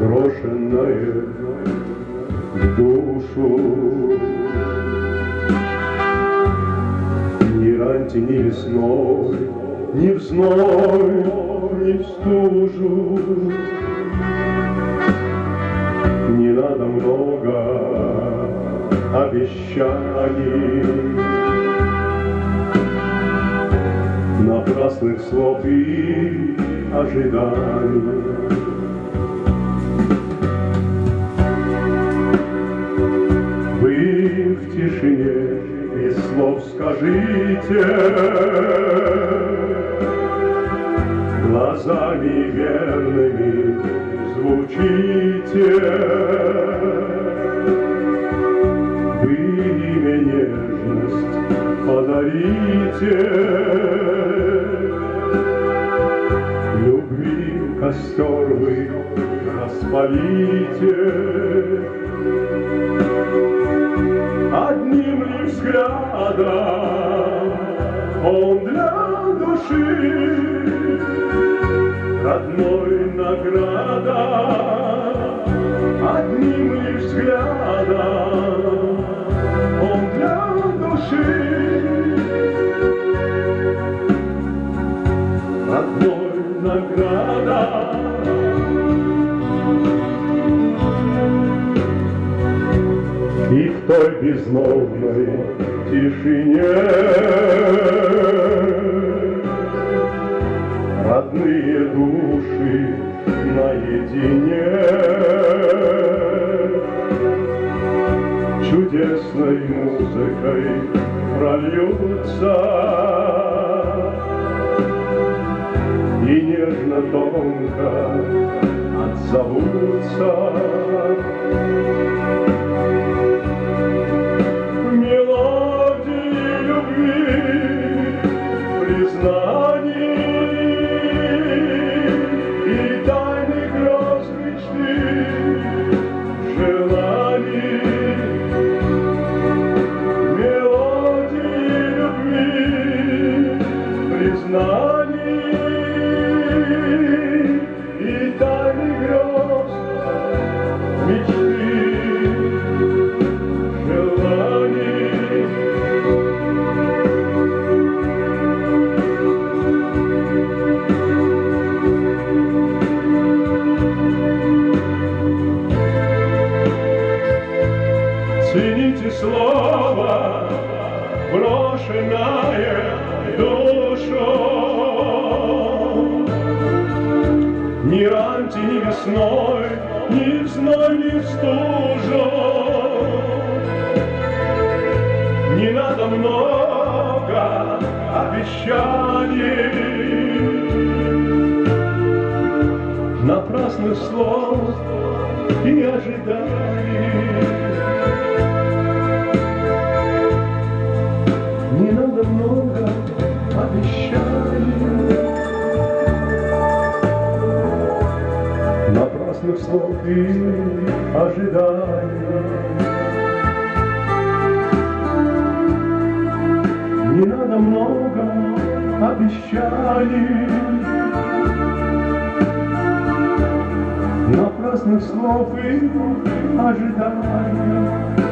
Брошенное в душу. Ни раньте, ни весной, ни зной, ни в стужу. Не надо много обещаний, Напрасных слов и ожиданий. Скажите, Глазами верными звучите. Вы мне нежность подарите, Любви костер вы распалите. Взглядом он для души родной награда. Одним лишь взглядом той безмолвной тишине. Родные души наедине. Чудесной музыкой прольются. И нежно тонко отзовутся Цените слово, брошенное душу. Ни раньше, ни весной, стужу. Не надо много обещаний, Напрасных слов и ожиданий. Не надо много обещаний, И ожиданий. Не надо много обещаний, Напрасных слов и ожиданий.